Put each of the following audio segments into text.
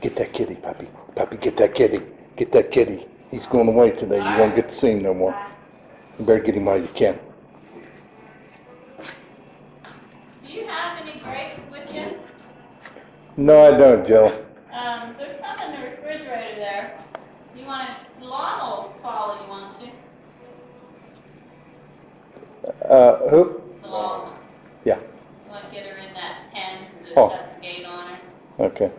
Get that kitty, puppy. Puppy, get that kitty. Get that kitty. He's going away today. You won't get to see him no more. You better get him while you can. Do you have any grapes with you? No, I don't, Joe. Um, there's some in the refrigerator there. Do you want it, Lon will follow you? Uh, who? The long one. Yeah. You want to get her in that pen and just Oh. shut the gate on her? Okay.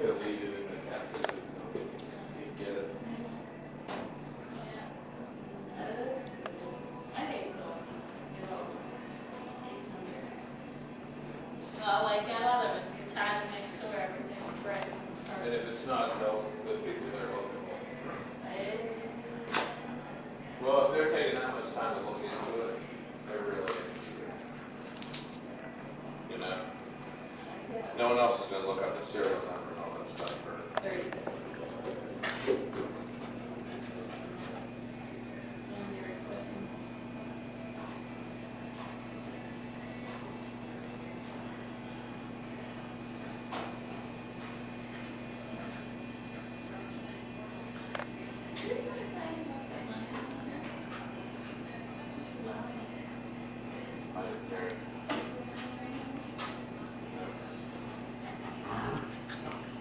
Could leave it in the cat you get it. I hate dogs. Well, like that other one, you're to make sure everything's right. And if it's not, they'll, the people that are looking will. Well, if they're taking that much time to look into it, they're really interested. You know? No one else is gonna look up the serial number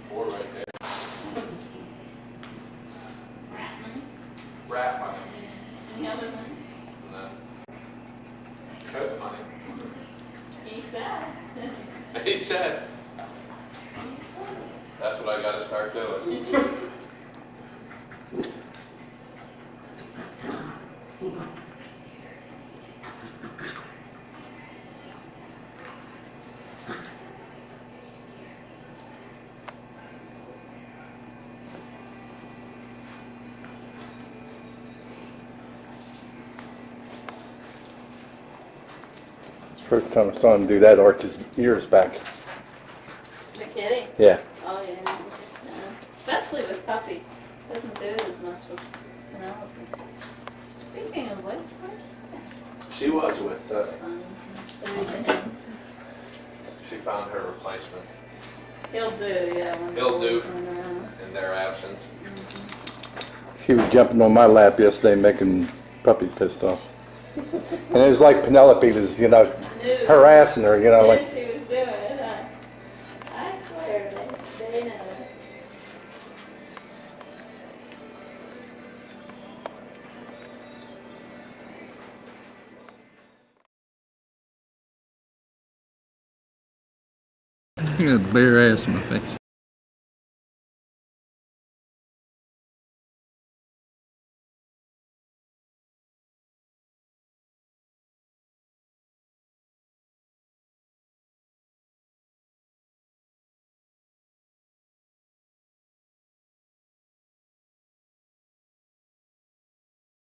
Four right there. Rat money. other one? And then coat money. He said. He said. That's what I gotta start doing. First time I saw him do that, arch his ears back. The kitty? Yeah. Oh, yeah. yeah. Especially with puppies. Doesn't do it as much with Penelope. Speaking of which, where's She was with, uh, she? Um, she found her replacement He'll do, yeah. He'll do. boys run around. in their absence. She was jumping on my lap yesterday, making puppy pissed off. And it was like Penelope was, you know, harassing her, you know, like, she was doing it, huh? I swear, they, they know it. you got a bare ass in my face.